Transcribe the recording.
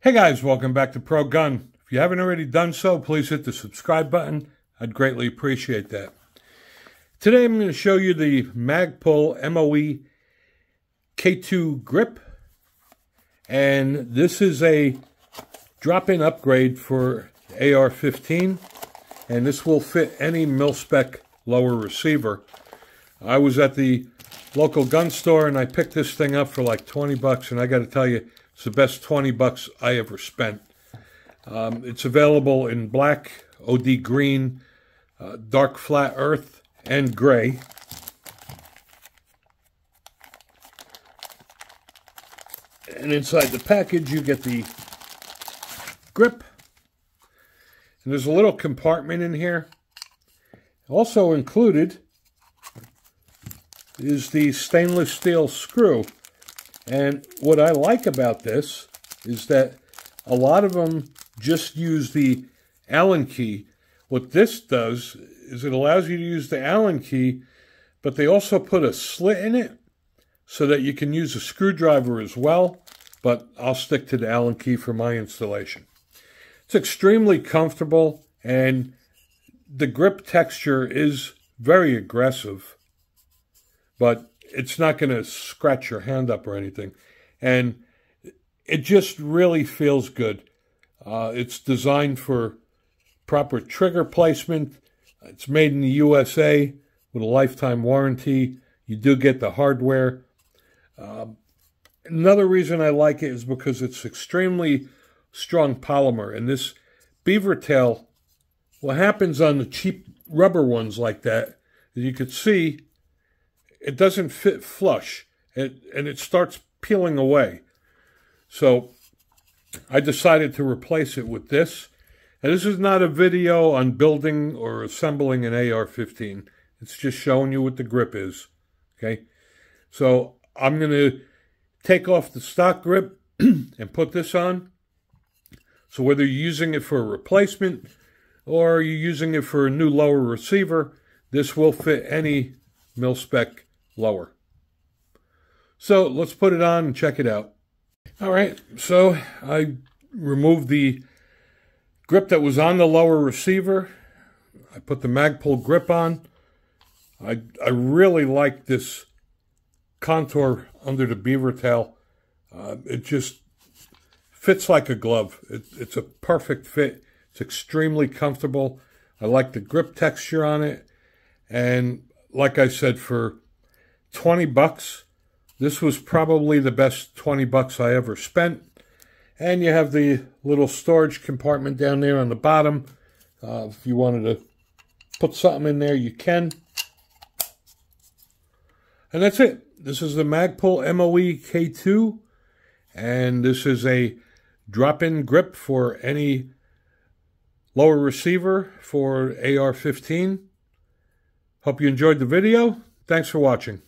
Hey guys, welcome back to Pro Gun. If you haven't already done so, please hit the subscribe button. I'd greatly appreciate that. Today I'm going to show you the Magpul MOE K2 grip. And this is a drop-in upgrade for AR-15. And this will fit any mil-spec lower receiver. I was at the local gun store and I picked this thing up for like 20 bucks. And I got to tell you, it's the best 20 bucks I ever spent. Um, it's available in black, OD green, uh, dark flat earth, and gray. And inside the package, you get the grip. And there's a little compartment in here. Also included is the stainless steel screw. And what I like about this is that a lot of them just use the Allen key. What this does is it allows you to use the Allen key, but they also put a slit in it so that you can use a screwdriver as well, but I'll stick to the Allen key for my installation. It's extremely comfortable and the grip texture is very aggressive, but it's not going to scratch your hand up or anything. And it just really feels good. Uh, it's designed for proper trigger placement. It's made in the USA with a lifetime warranty. You do get the hardware. Um, another reason I like it is because it's extremely strong polymer. And this beaver tail, what happens on the cheap rubber ones like that, as you could see it doesn't fit flush it, and it starts peeling away. So I decided to replace it with this. And this is not a video on building or assembling an AR-15. It's just showing you what the grip is. Okay. So I'm going to take off the stock grip and put this on. So whether you're using it for a replacement or you're using it for a new lower receiver, this will fit any mil-spec lower. So let's put it on and check it out. All right, so I removed the grip that was on the lower receiver. I put the Magpul grip on. I, I really like this contour under the beaver tail. Uh, it just fits like a glove. It, it's a perfect fit. It's extremely comfortable. I like the grip texture on it. And like I said, for 20 bucks, this was probably the best 20 bucks I ever spent. And you have the little storage compartment down there on the bottom. Uh, if you wanted to put something in there, you can. And that's it. This is the Magpul MOE K2. And this is a drop-in grip for any lower receiver for AR-15. Hope you enjoyed the video. Thanks for watching.